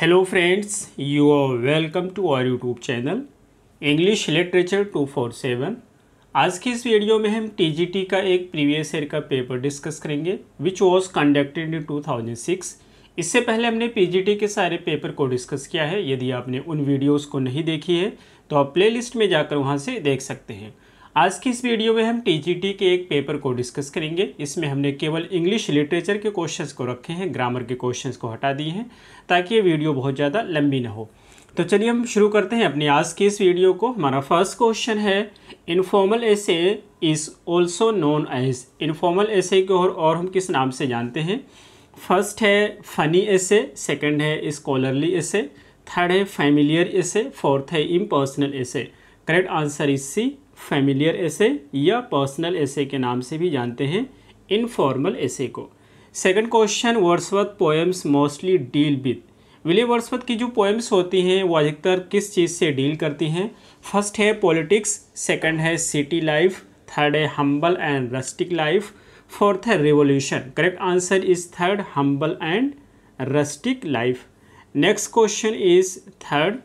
Hello friends you are welcome to our YouTube channel English literature two four seven आज की इस video में हम टीजीटी का एक प्रीवियस ईयर का पेपर डिस्कस करेंगे विच वॉज़ कंडक्टेड इन 2006 इससे पहले हमने पीजीटी के सारे पेपर को डिस्कस किया है। यदि आपने उन वीडियोस को नहीं देखी है तो आप प्लेलिस्ट में जाकर वहाँ से देख सकते हैं। आज की इस वीडियो में हम टीजीटी के एक पेपर को डिस्कस करेंगे। इसमें हमने केवल इंग्लिश लिटरेचर के क्वेश्चंस को रखे हैं ग्रामर के क्वेश्चंस को हटा दिए हैं ताकि ये वीडियो बहुत ज़्यादा लंबी ना हो। तो चलिए हम शुरू करते हैं अपनी आज की इस वीडियो को। हमारा फ़र्स्ट क्वेश्चन है informal essay is also known as informal essay को और, और हम किस नाम से जानते हैं? फ़र्स्ट है फनी एसे सेकंड है स्कॉलरली एसे थर्ड है फैमिलियर एसे फोर्थ है impersonal essay correct answer is C familiar essay या पर्सनल एसे के नाम से भी जानते हैं इनफॉर्मल एसे को। Second question Wordsworth poems mostly deal with William Wordsworth की जो पोएम्स होती हैं, वो अधिकतर किस चीज़ से डील करती हैं? फ़र्स्ट है पॉलिटिक्स सेकंड है सिटी लाइफ थर्ड है humble and rustic life fourth है revolution correct answer is third humble and rustic life next question is third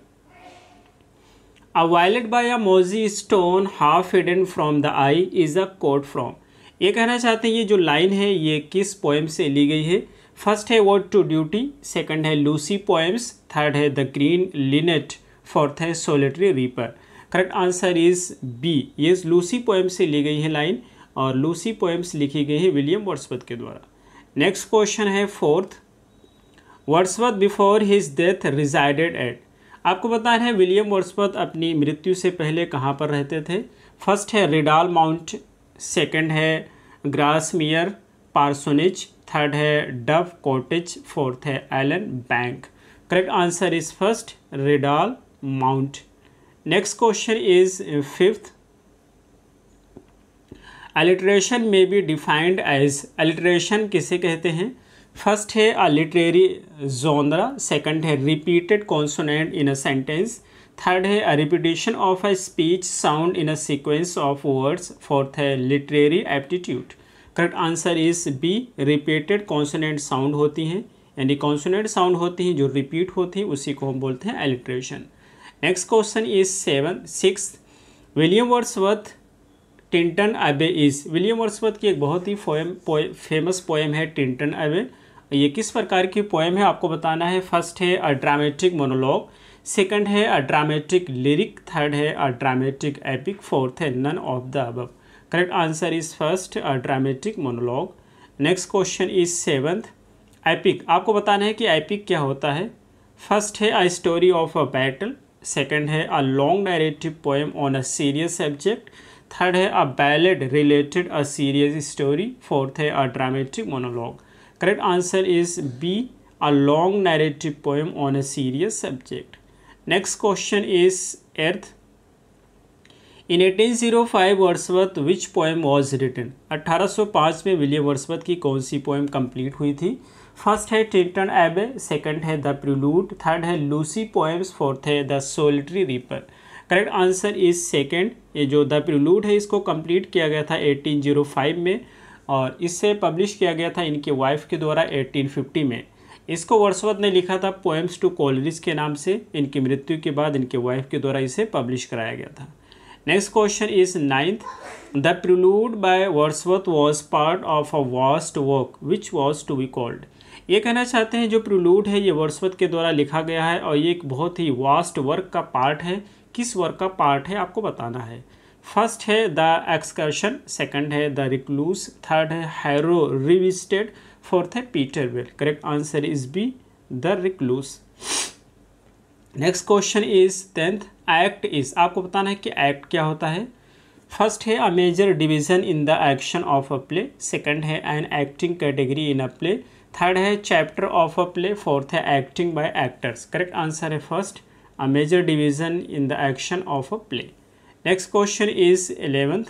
a violet by a mossy stone half hidden from the eye is a quote from ये कहना चाहते हैं, ये जो line है, ये किस पोएम से ली गई है? फ़र्स्ट है वर्ड टू ड्यूटी सेकंड है लूसी पोएम्स थर्ड है द ग्रीन लिनेट फोर्थ है solitary reaper correct answer is B ये लूसी पोएम से ली गई है लाइन और लूसी पोएम्स लिखी गई है विलियम वर्ड्सवर्थ के द्वारा. नेक्स्ट क्वेश्चन है fourth Wordsworth before his death resided at आपको बता है, विलियम वर्सवर्थ अपनी मृत्यु से पहले कहाँ पर रहते थे? फ़र्स्ट है रिडाल माउंट, सेकंड है ग्रासमियर पार्सोनिज थर्ड है डव कॉटेज, फोर्थ है Allan Bank. Correct answer is first, Rydal Mount. Next question is fifth. Alliteration may be defined as alliteration किसे कहते हैं? फ़र्स्ट है अ लिटरेरी जोनरा सेकंड है repeated consonant in a sentence third है a repetition of a speech sound in a sequence of words fourth है literary aptitude correct answer is B repeated consonant sound होती हैं. यानी consonant sound होती हैं, जो repeat होती हैं, उसी को हम बोलते हैं alliteration next question is seven six William Wordsworth Tintern Abbey is William Wordsworth की एक बहुत ही फ़ेमस पोएम है टिंटन अबे ये किस प्रकार की पोएम है आपको बताना है? फ़र्स्ट है अ ड्रामेटिक मोनोलॉग सेकंड है अ ड्रामेटिक लिरिक थर्ड है अ ड्रामेटिक एपिक फोर्थ है none of the above correct answer is first a dramatic monologue next question is seventh epic आपको बताना है कि एपिक क्या होता है? फ़र्स्ट है a story of a battle second है a long narrative poem on a serious subject third है a ballad related a serious story fourth है a dramatic monologue correct answer is b, a long narrative poem on a serious subject. Next question is earth. In 1805 Wordsworth which poem was written 1805 में William Wordsworth की कौन सी poem complete हुई थी? First है टिल्टन Abbey second है the prelude third है Lucy poems fourth है the solitary reaper correct answer is second ये जो द प्रिलूड है, इसको कंप्लीट किया गया था 1805 में। और इससे पब्लिश किया गया था इनके वाइफ के द्वारा 1850 में। इसको वर्षवत ने लिखा था पोएम्स टू कॉलरिज के नाम से। इनकी मृत्यु के बाद इनके वाइफ के द्वारा इसे पब्लिश कराया गया था। Next question is ninth the prelude by Wordsworth was part of a vast work which was to be called ये कहना चाहते हैं, जो प्रिलूड है, ये वर्सवत के द्वारा लिखा गया है और ये एक बहुत ही वास्ट वर्क का पार्ट है। किस वर्क का पार्ट है, आपको बताना है। फ़र्स्ट है द एक्सकर्शन, सेकंड है द रिक्लूस, थर्ड है हैरो रिविस्टेड, फोर्थ है Peter Bell. Correct answer is B, the recluse. Next question is tenth, act is. आपको बताना है कि एक्ट क्या होता है? फ़र्स्ट है a major division in the action of a play, second है an acting category in a play, third है chapter of a play, fourth है acting by actors. Correct answer है first, a major division in the action of a play. Next question is eleventh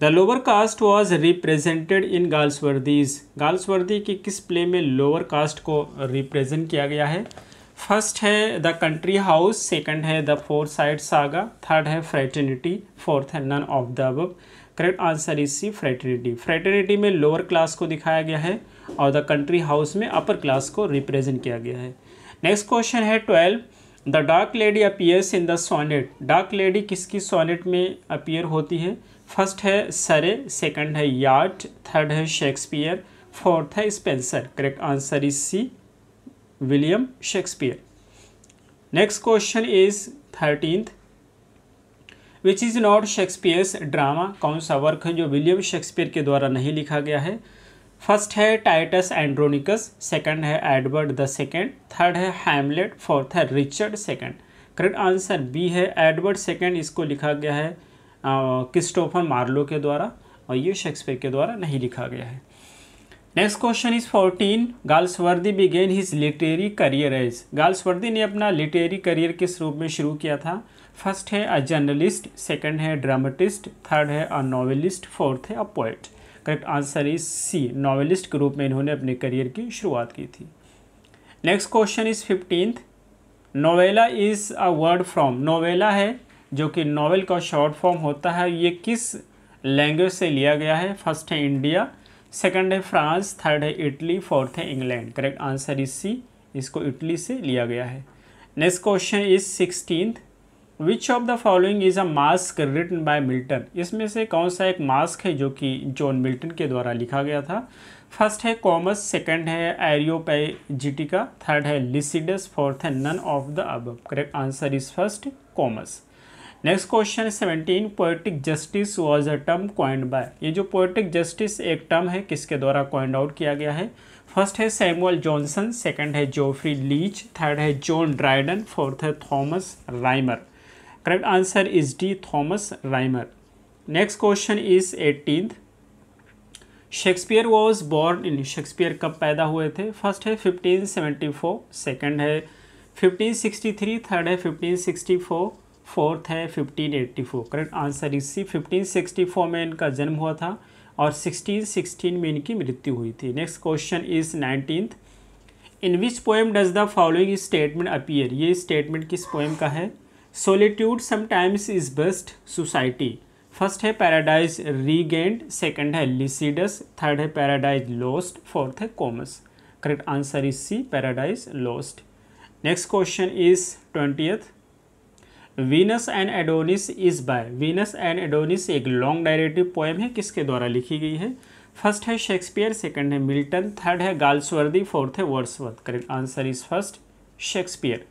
the lower caste was represented in Galsworthy's Galsworthy की किस play में lower caste को represent किया गया है? First है the country house second है the Forsyte saga third है फ्रेटर्निटी फोर्थ है none of the above correct answer is C fraternity fraternity में लोअर क्लास को दिखाया गया है और द कंट्री हाउस में अपर क्लास को रिप्रेजेंट किया गया है. नेक्स्ट क्वेश्चन है twelve the dark lady appears in the sonnet. Dark lady किसकी सोनेट में अपियर होती है? फ़र्स्ट है सरे, सेकंड है यार्ट, थर्ड है शेक्सपियर, फोर्थ है Spenser. Correct answer is C, William Shakespeare. Next question is thirteenth. Which is not Shakespeare's drama कौन सा वर्क है जो विलियम शेक्सपियर के द्वारा नहीं लिखा गया है? फ़र्स्ट है टाइटस एंड्रोनिकस, सेकंड है एडवर्ड द सेकंड, थर्ड है हैमलेट, फोर्थ है Richard second. Correct answer B है। एडवर्ड सेकंड इसको लिखा गया है क्रिस्टोफर मार्लो के द्वारा और ये शेक्सपियर के द्वारा नहीं लिखा गया है। Next question is fourteen. Galsworthy began his literary career as. Galsworthy ने अपना लिटरेरी करियर किस रूप में शुरू किया था? फ़र्स्ट है अ जर्नलिस्ट, सेकंड है ड्रामेटिस्ट, थर्ड है अ नॉवेलिस्ट, फोर्थ है a poet correct answer is C novelist के रूप में इन्होंने अपने करियर की शुरुआत की थी। Next question is fifteenth novella is a word from novella है जो कि नॉवेल का शॉर्ट फॉर्म होता है। ये किस लैंग्वेज से लिया गया है? फ़र्स्ट है इंडिया सेकंड है फ्रांस थर्ड है इटली फोर्थ है England correct answer is C इसको इटली से लिया गया है। Next question is sixteenth which of the following is a masque written by Milton इसमें से कौन सा एक मास्क है जो कि जॉन मिल्टन के द्वारा लिखा गया था? फ़र्स्ट है कॉमर्स सेकंड है एरियोपैजिटिका थर्ड है लिसिडस फोर्थ है none of the above correct answer is first Comus next question seventeen poetic justice was a term coined by ये जो पोएटिक जस्टिस एक टर्म है, किसके द्वारा क्वाइंड आउट किया गया है? फ़र्स्ट है सैमुअल जॉनसन सेकंड है जोफ्री लीच थर्ड है जॉन ड्राइडन फोर्थ है Thomas Rymer correct answer is D Thomas Rymer next question is eighteenth Shakespeare was born in Shakespeare कब पैदा हुए थे? फ़र्स्ट है फिफ्टीन सेवेंटी फोर सेकेंड है fifteen sixty three third है fifteen sixty four fourth है fifteen eighty four correct answer is C fifteen sixty four में इनका जन्म हुआ था और सिक्सटीन सिक्सटीन में इनकी मृत्यु हुई थी. Next question is nineteenth in which poem does the following statement appear ये स्टेटमेंट किस पोएम का है? Solitude sometimes is best society first है पैराडाइज रीगेंड सेकंड है लिसिडस थर्ड है पैराडाइज लॉस्ट फोर्थ है Comus correct answer is C Paradise Lost next question is twentieth Venus and Adonis is by Venus and Adonis एक long narrative poem है, किसके द्वारा लिखी गई है? फ़र्स्ट है शेक्सपियर सेकंड है मिल्टन थर्ड है गाल्सवर्दी फोर्थ है Wordsworth correct answer is first Shakespeare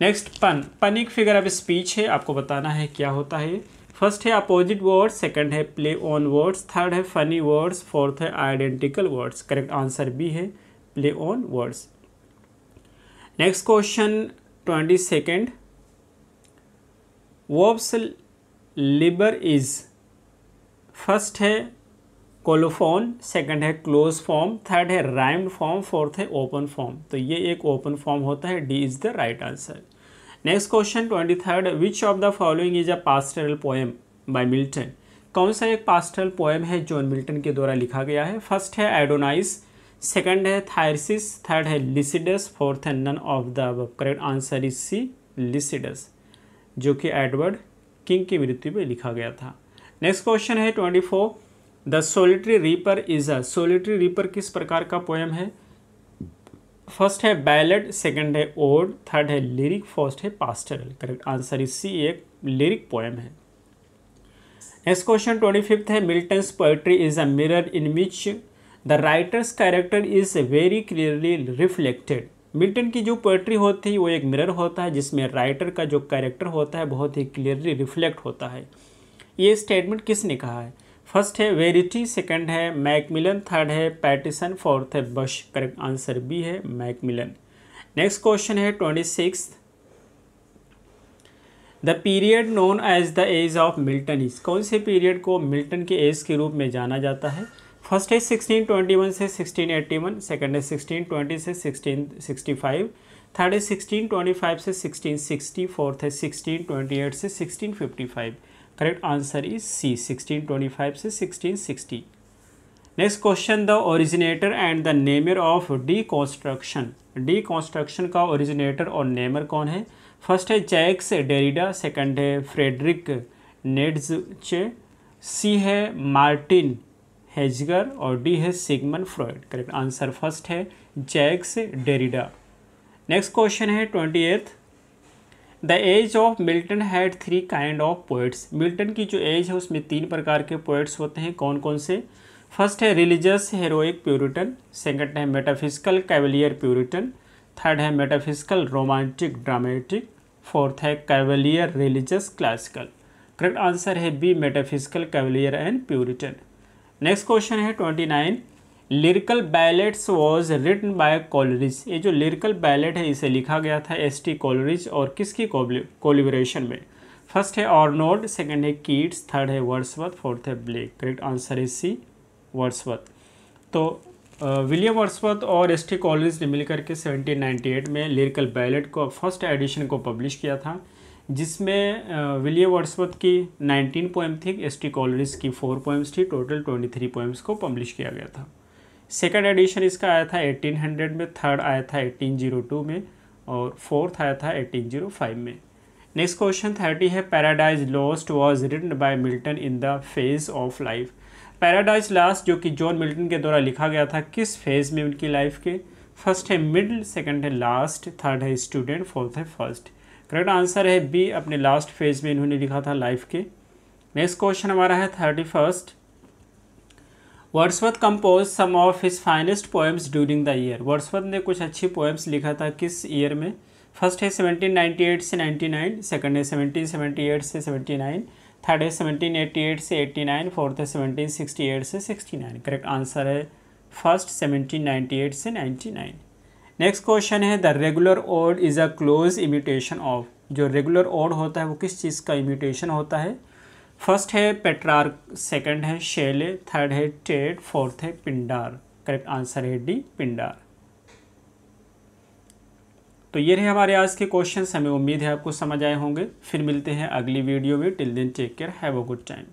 next pun pun एक फिगर ऑफ़ स्पीच है, आपको बताना है क्या होता है फ़र्स्ट है अपोजिट वर्ड्स सेकंड है प्ले ऑन वर्ड्स थर्ड है फनी वर्ड्स फोर्थ है identical words correct answer B है play on words next question twenty second vers libre is first है कोलोफोन सेकंड है क्लोज फॉर्म थर्ड है rhymed form fourth है open form तो ये एक ओपन फॉर्म होता है D is the right answer next question twenty third which of the following is a pastoral poem by Milton कौन सा एक पास्टरल पोएम है जॉन मिल्टन के द्वारा लिखा गया है? फ़र्स्ट है एडोनाइस सेकंड है थायरसिस थर्ड है लिसिडस फोर्थ है none of the correct answer is C Lycidas जो कि एडवर्ड किंग की मृत्यु पर लिखा गया था. नेक्स्ट क्वेश्चन है twenty four the solitary reaper is a solitary reaper किस प्रकार का पोएम है? फ़र्स्ट है बैलेड सेकंड है ओड थर्ड है लिरिक फ़र्स्ट है pastoral correct answer is C एक लिरिक पोएम है। नेक्स्ट क्वेश्चन ट्वेंटी फिफ्थ है Milton's poetry is a mirror in which the writer's character is very clearly reflected Milton की जो poetry होती है, वो एक मिरर होता है, जिसमें राइटर का जो कैरेक्टर होता है, बहुत ही क्लियरली रिफ्लेक्ट होता है। ये स्टेटमेंट किसने कहा है? फ़र्स्ट है, वेरिटी, सेकंड है, मैकमिलन, थर्ड है, पैटिसन, फोर्थ है, बश, करेक्ट आंसर बी है, मैकमिलन। नेक्स्ट क्वेश्चन है, twenty six the period known as the age of Milton is, कौन से पीरियड को मिल्टन के एज के रूप में जाना जाता है? फ़र्स्ट है, सिक्सटीन ट्वेंटी वन से सिक्सटीन एट्टी वन, सेकेंड है, सिक्सटीन ट्वेंटी से सिक्सटीन सिक्सटी फाइव, थर्ड है, सिक्सटीन ट्वेंटी फाइव से सिक्सटीन सिक्सटी फोर्थ है, सिक्सटीन ट्वेंटी एट से sixteen fifty five. Correct answer is C sixteen twenty five से sixteen sixty next question the originator and the namer of deconstruction deconstruction का originator और namer कौन है? First है Jacques Derrida second है Frederick Nietzsche C है Martin Heidegger और D है Sigmund Freud correct answer first है जैक्स डेरिडा नेक्स्ट क्वेश्चन है twenty eighth the age of Milton had three kind of poets Milton की जो as है, उसमें तीन प्रकार के पोइट्स होते हैं। कौन कौन से? फ़र्स्ट है रिलीजियस हेरोइक प्यूरिटन सेकंड है मेटाफिजिकल कैवलियर प्यूरिटन थर्ड है मेटाफिजिकल रोमांटिक ड्रामेटिक फोर्थ है cavalier religious classical correct answer है B metaphysical cavalier and puritan next question है twenty nine lyrical ballads was written by Coleridge ये जो lyrical ballot है, इसे लिखा गया था एस टी कॉलरिज और किसकी कोलिब्रेशन में? फ़र्स्ट है ऑर्नोड सेकेंड है कीट्स थर्ड है वर्ड्सवर्थ फोर्थ है ब्लेक करेक्ट आंसर है सी वर्ड्सवर्थ तो विलियम वर्ड्सवर्थ और एस टी कॉलरिज ने मिलकर के 1798 में लिरिकल बैलेट को फ़र्स्ट एडिशन को पब्लिश किया था, जिसमें विलियम वर्ड्सवर्थ की 19 पोएम थी एस टी कॉलरिज की फोर पोएम्स थी टोटल 23 पोएम्स को पब्लिश किया गया था। सेकंड एडिशन इसका आया था 1800 में थर्ड आया था 1802 में और फोर्थ आया था 1805 में। नेक्स्ट क्वेश्चन थर्टी है Paradise Lost was written by Milton in the phase of life Paradise Lost जो कि जॉन मिल्टन के द्वारा लिखा गया था, किस फ़ेज़ में उनकी लाइफ के? फ़र्स्ट है मिडल सेकंड है लास्ट थर्ड है स्टूडेंट फोर्थ है फ़र्स्ट करेक्ट आंसर है बी अपने लास्ट फ़ेज़ में इन्होंने लिखा था लाइफ के। नेक्स्ट क्वेश्चन हमारा है thirty first Wordsworth composed some of his finest poems during the year Wordsworth ने कुछ अच्छी पोएम्स लिखा था किस ईयर में? फ़र्स्ट है 1798 से 99 सेकंड है 1778 से 79 थर्ड है 1788 से 89 फोर्थ है 1768 से 69 करेक्ट आंसर है फ़र्स्ट 1798 से 99 नेक्स्ट क्वेश्चन है the regular ode is a close imitation of जो रेगुलर ओड होता है वो किस चीज़ का इमिटेशन होता है? फ़र्स्ट है पेट्रार्क सेकंड है शेले, थर्ड है टेड, फोर्थ है पिंडार। करेक्ट आंसर है डी, पिंडार। तो ये रहे हमारे आज के क्वेश्चन हमें उम्मीद है आपको समझ आए होंगे। फिर मिलते हैं अगली वीडियो में। Till then take care have a good time